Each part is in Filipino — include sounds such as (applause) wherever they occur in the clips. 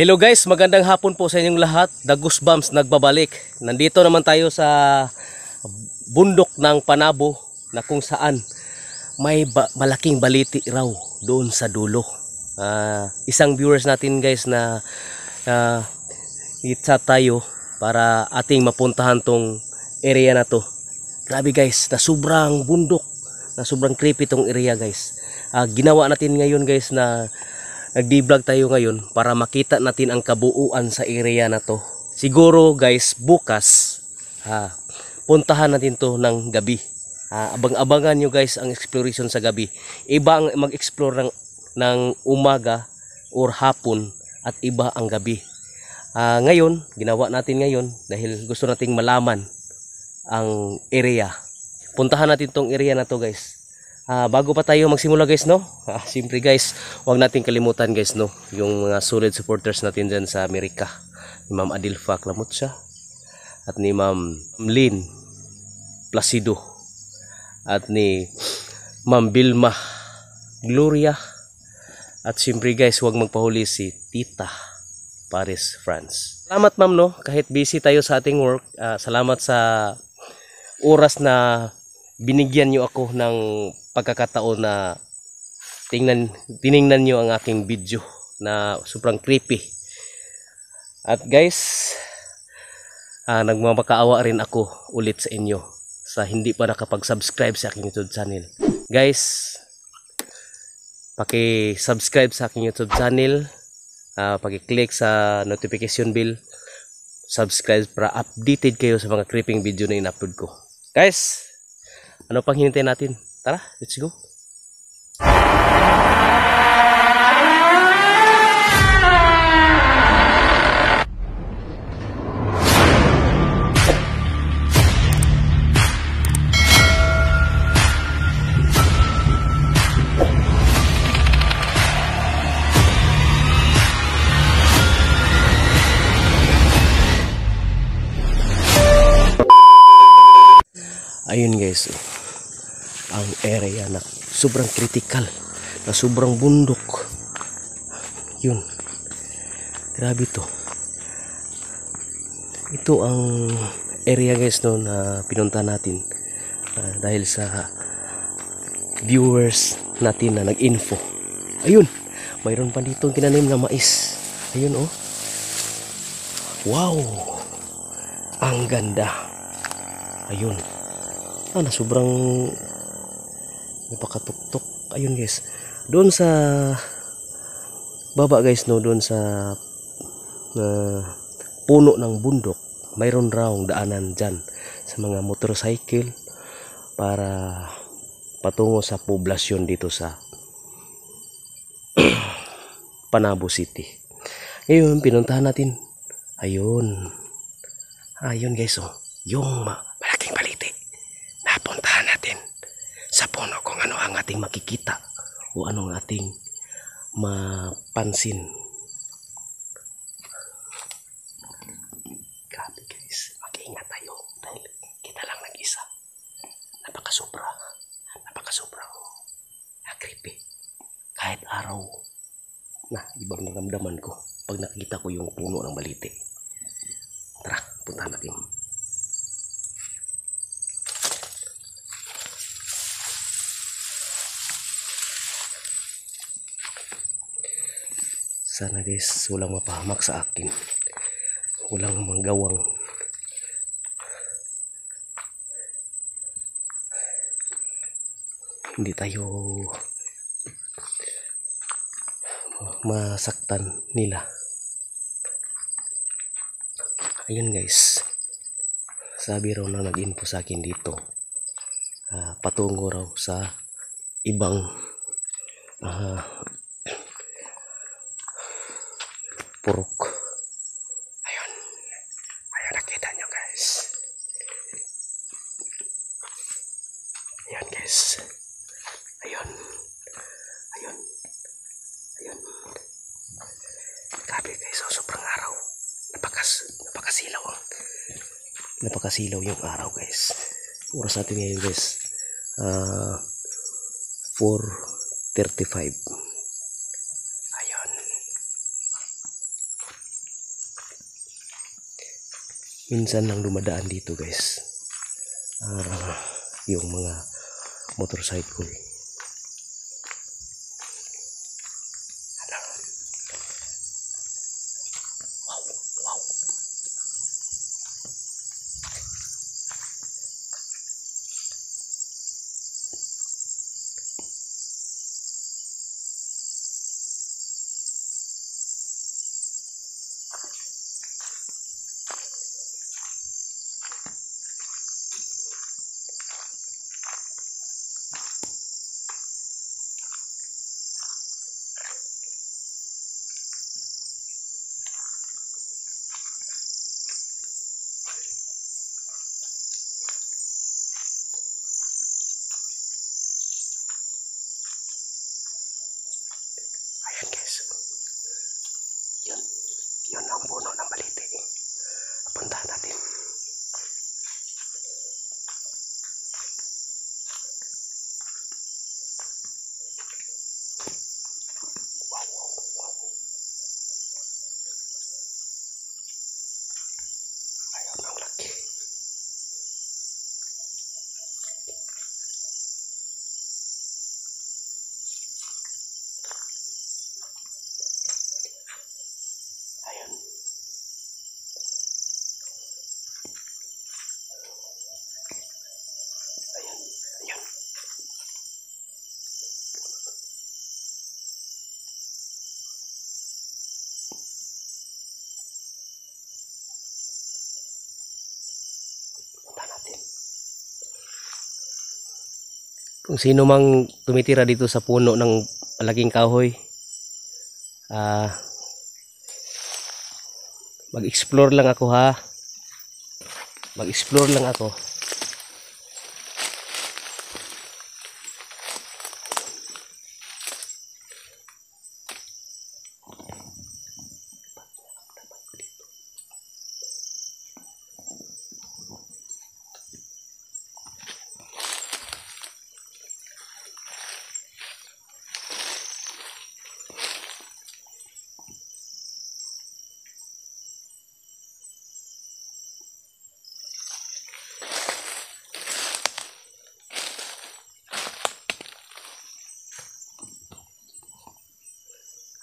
Hello guys, magandang hapon po sa inyong lahat. The Goosebumps nagbabalik. Nandito naman tayo sa bundok ng Panabo na kung saan may ba- malaking baliti raw doon sa dulo. Ah, isang viewers natin guys na uh, itsa tayo para ating mapuntahan tong area na to. Grabe guys, na sobrang bundok, na sobrang creepy tong area guys. Ah, ginawa natin ngayon guys na nagdi-vlog tayo ngayon para makita natin ang kabuuan sa area na to. Siguro guys, bukas ah, puntahan natin to ng gabi. Abang-abangan nyo guys ang exploration sa gabi. Iba ang mag-explore ng, ng umaga or hapon at iba ang gabi. Ah, ngayon, ginawa natin ngayon dahil gusto nating malaman ang area. Puntahan natin tong area na to guys. Ah, bago pa tayo magsimula guys no. Ah, Siyempre guys, huwag nating kalimutan guys no, yung mga solid supporters natin dyan sa Amerika. Ni Ma'am Adilfa Clamutsa at ni Ma'am Lynn Placido at ni Ma'am Bilma Gloria at siyempre guys, huwag magpahuli si Tita Paris France. Salamat ma'am no, kahit busy tayo sa ating work, ah, salamat sa oras na binigyan nyo ako ng pagkakataon na tingnan, tiningnan nyo ang aking video na sobrang creepy. At guys, ah, nagmamakaawa rin ako ulit sa inyo sa hindi pa nakapag-subscribe sa aking YouTube channel. Guys, paki-subscribe sa aking YouTube channel, ah, paki-click sa notification bell, subscribe para updated kayo sa mga creeping video na in-upload ko. Guys, ano pang hinintay natin? Tara, let's go. Ayun guys, oh. Ang area na sobrang critical, na sobrang bundok. Yun. Grabe to. Ito ang area guys no na pinunta natin Ah, dahil sa viewers natin na nag-info. Ayun, mayroon pa dito kinanim na mais. Ayun oh. Wow! Ang ganda. Ayun. Ah, na sobrang napakatuktok. Ayun guys. Doon sa baba guys no, doon sa uh, puno ng bundok, mayroon raw daanan dyan sa mga motorcycle para patungo sa poblasyon dito sa (clears throat) Panabo City. Ngayon, pinuntahan natin. Ayun. Ayun guys, oh. Yung ma- malaking baliti. Napuntahan natin sa puno kung ano ang ating makikita o ano ang ating mapansin. Grabe guys, mag-ingat tayo dahil kita lang nag-isa. Napakasobra. Napakasobra. Ah, creepy. Kahit araw na ibang naramdaman ko pag nakita ko yung puno ng baliti. Tara, puntahan natin. Sana guys, walang mapahamak sa akin. Walang manggawang hindi tayo masaktan nila. Ayun guys. Sabi raw na nag-info sa akin dito. ah, patungo raw sa ibang ah, purok. Ayun. Ayun nakita nyo guys. Ayun guys. Ayun. Ayun. Ayun. Grabe guys, oh, sobrang araw. Napakas, napakasilaw ang napakasilaw yung araw guys. Oras natin ngayon guys. Ah 4.35 minsan lang dumadaan dito guys. Ah, yung mga motorcycle wow wow Ayan guys. Yun. Yun ang puno ng baliti. Puntahan natin. Wow, wow, wow. Ayun ang laki. Ayun. Ayun, ayun. Punta Kung sino mang tumitira dito sa puno ng malaking kahoy, ah, mag-explore lang ako ha. Mag-explore lang ako.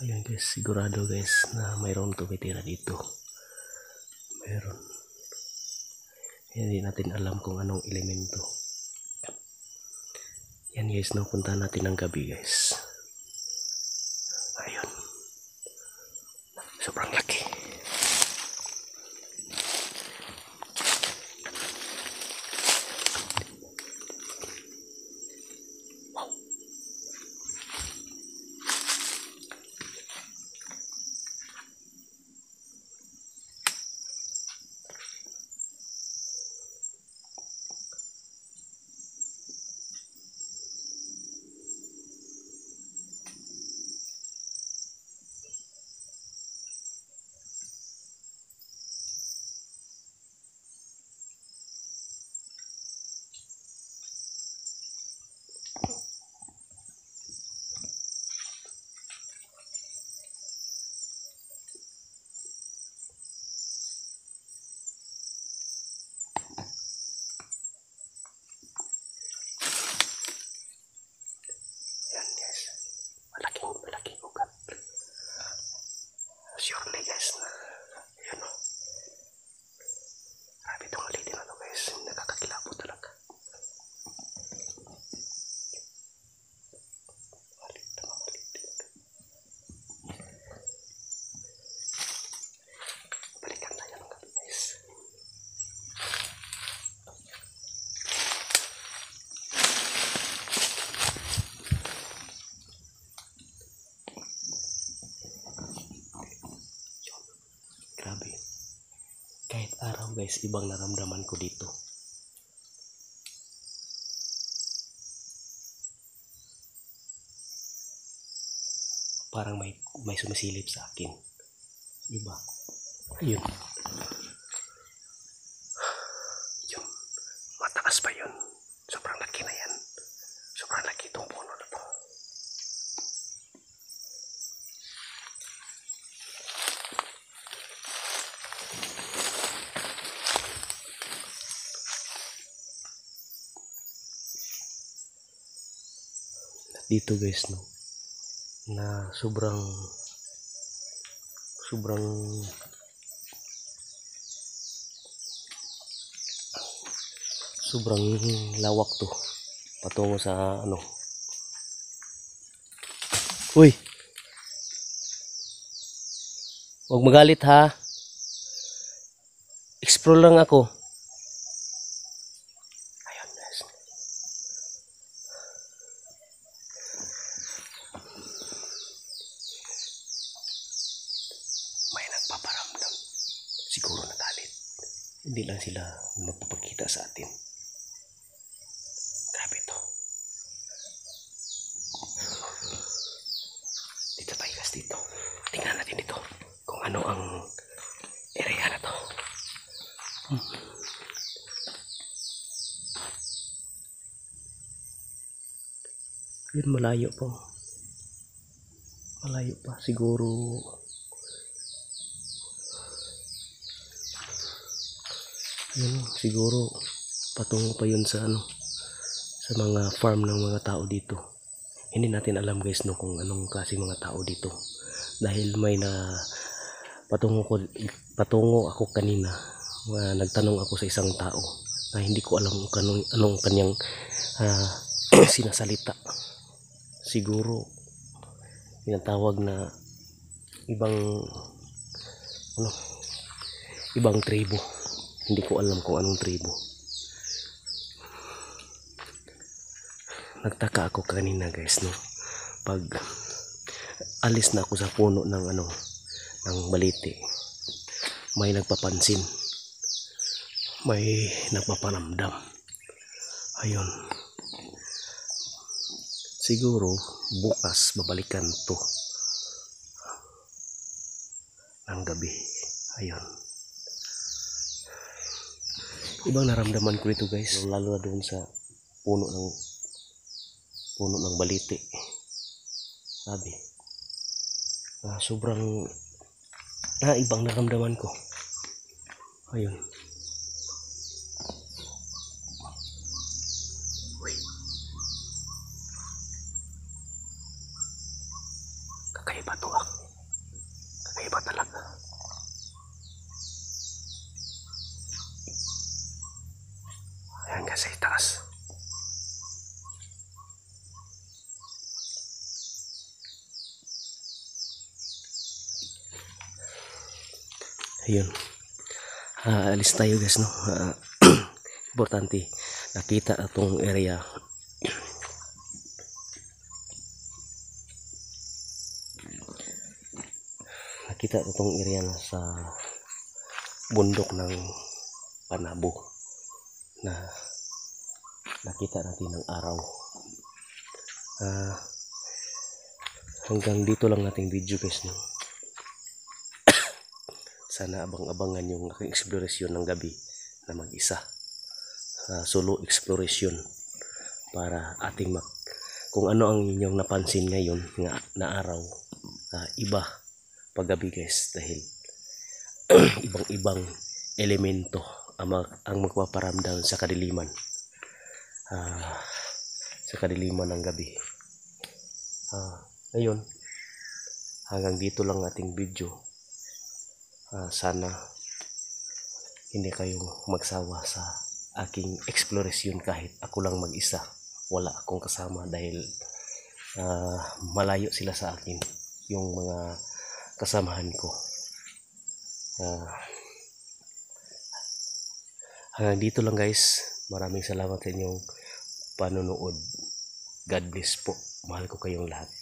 Ayun guys, sigurado guys na mayroong tumitira dito. Mayroon. Hindi natin alam kung anong elemento. Yan guys, no, punta natin ng gabi guys. Ayun. Sobrang laki. Yan guys. Malaking, malaking ugat. Surely guys na. Yun o. Grabe itong malitin na to guys. Nakakakilabo talaga. Malit na malit talaga. Balikan tayo ng gabi guys. Grabe. Kahit araw guys, ibang naramdaman ko dito. Parang may may sumisilip sa akin. Diba? Yun. Mataas pa yun. Sobrang laki na yan. Sobrang laki itong puno na to. Dito guys no? Na sobrang sobrang sobrang lawak to. Patungo sa ano? Uy! Huwag magalit ha? Explore lang ako ayun guys may nagpaparamdam siguro nagalit lang sila magpapakita sa atin. Grabe to. Dito tayo guys dito. Tingnan natin dito kung ano ang area na to. Hmm. yun malayo po. Malayo pa siguro yun siguro patungo pa yun sa ano sa mga farm ng mga tao dito. Hindi natin alam guys no kung anong klase mga tao dito. Dahil may na patungo ko patungo ako kanina. Uh, nagtanong ako sa isang tao na hindi ko alam kung anong, anong kanyang ah, (clears throat) sinasalita. Siguro tinatawag na ibang ano ibang tribo hindi ko alam kung anong tribo. Nagtaka ako kanina guys no? Pag alis na ako sa puno ng ano ng baliti may nagpapansin. May nagpaparamdam. Ayun. Siguro bukas babalikan to. Ng gabi. Ayun ibang naramdaman ko ito guys. Lalo na doon sa puno ng puno ng baliti sabi. Ah, sobrang ah, ibang naramdaman ko. Ayun. Kakaiba to ah kakaiba talaga ayan kasi taas ayun. Ah, alis tayo guys no? Ah, (clears throat) importante nakita atong area. Nakita itong area na sa bundok ng Panabo na nakita natin ng araw. Ah, hanggang dito lang nating video guys no sana abang-abangan yung aking eksplorasyon ng gabi na mag-isa. Ah, solo exploration para ating mak kung ano ang inyong napansin ngayon nga na araw ah, iba paggabi guys dahil (clears throat) ibang-ibang elemento ang, mag, ang magpaparamdam sa kadiliman. Ah, sa kadiliman ng gabi. Ah, ngayon hanggang dito lang ating video Ah, sana hindi kayo magsawa sa aking eksplorasyon kahit ako lang mag-isa. Wala akong kasama dahil ah, malayo sila sa akin yung mga kasamahan ko. Ah, hanggang dito lang guys. Maraming salamat sa inyong panonood. God bless po. Mahal ko kayong lahat